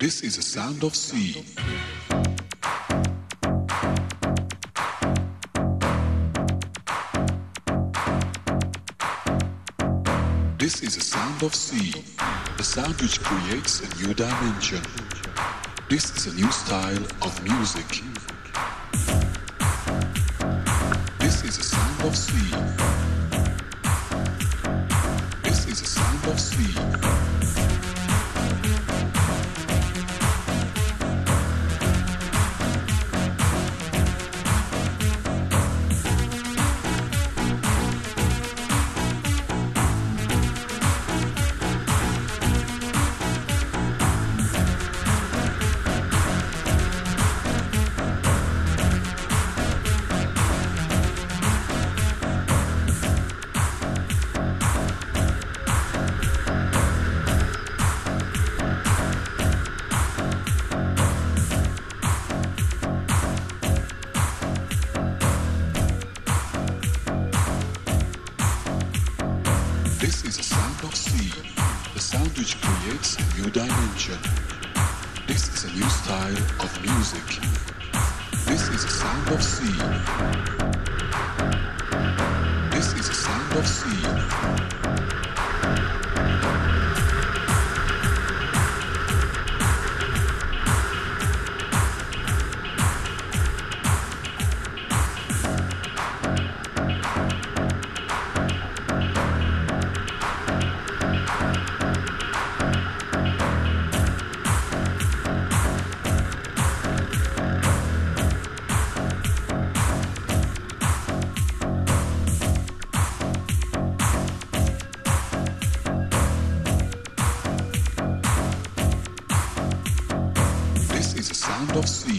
This is a sound of sea. This is a sound of sea, a sound which creates a new dimension. This is a new style of music. This is a sound of sea. This is a sound of sea. Style of music. This is a sound of sea. This is a sound of sea.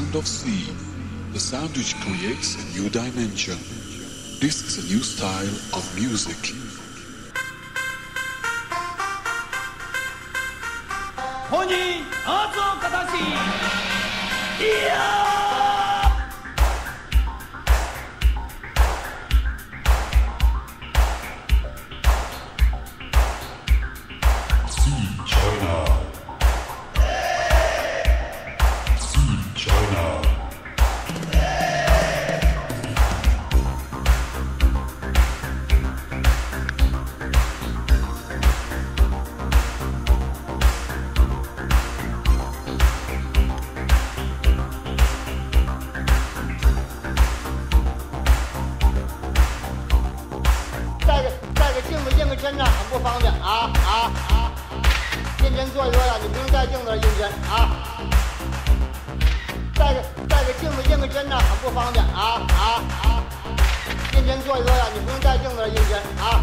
sound of sea, the sound which creates a new dimension. This is a new style of music. 本人圧をかたしいや带 方便啊啊啊！认真做一做呀，你不用带镜子认真啊。带个带个镜子认个针呐，很不方便啊啊啊！认真做一做呀，你不用带镜子认真啊。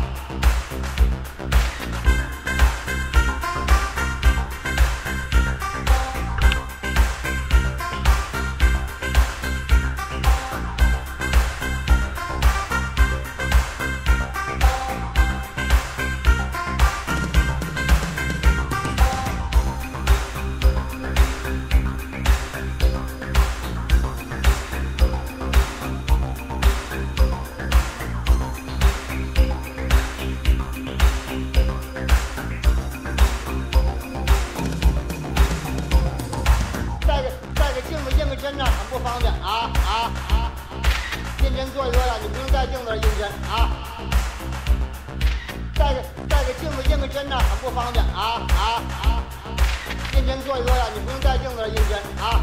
坐一做呀，你不用带镜子认真啊。带个带个镜子认个真呢，很不方便啊啊啊！认真坐一做呀，你不用带镜子认真啊。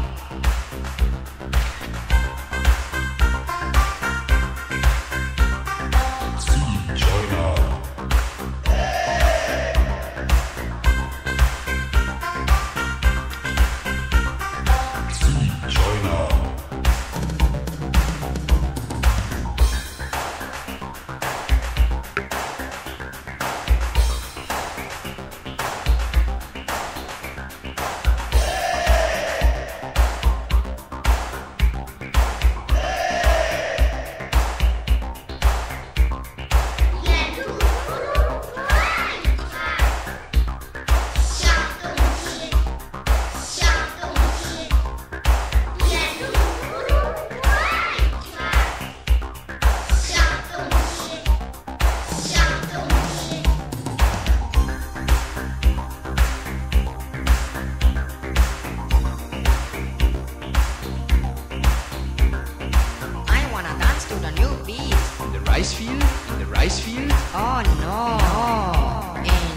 In the rice field? Oh no. no.